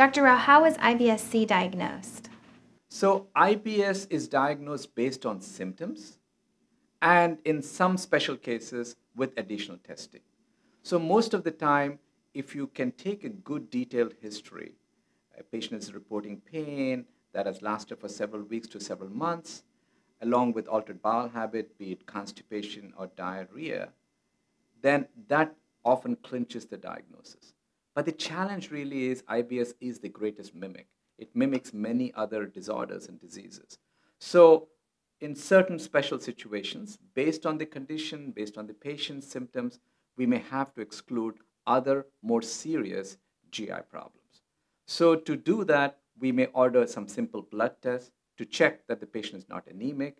Dr. Rao, how is IBS-C diagnosed? So IBS is diagnosed based on symptoms and in some special cases with additional testing. So most of the time, if you can take a good detailed history, a patient is reporting pain that has lasted for several weeks to several months, along with altered bowel habit, be it constipation or diarrhea, then that often clinches the diagnosis. But the challenge really is IBS is the greatest mimic. It mimics many other disorders and diseases. So in certain special situations, based on the condition, based on the patient's symptoms, we may have to exclude other more serious GI problems. So to do that, we may order some simple blood tests to check that the patient is not anemic,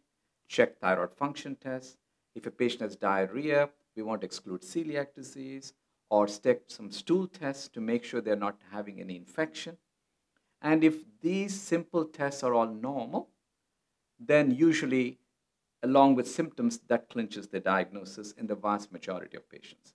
check thyroid function tests. If a patient has diarrhea, we want to exclude celiac disease or stick some stool tests to make sure they're not having any infection. And if these simple tests are all normal, then usually along with symptoms, that clinches the diagnosis in the vast majority of patients.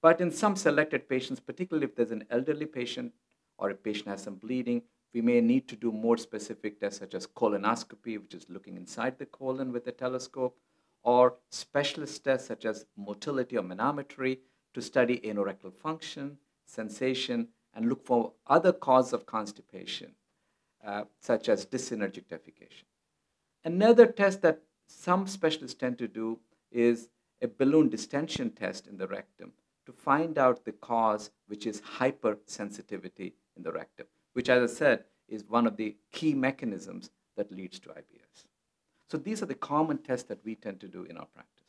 But in some selected patients, particularly if there's an elderly patient or a patient has some bleeding, we may need to do more specific tests such as colonoscopy, which is looking inside the colon with a telescope, or specialist tests such as motility or manometry to study anorectal function, sensation, and look for other causes of constipation, uh, such as dyssynergic defecation. Another test that some specialists tend to do is a balloon distension test in the rectum to find out the cause, which is hypersensitivity in the rectum, which, as I said, is one of the key mechanisms that leads to IBS. So these are the common tests that we tend to do in our practice.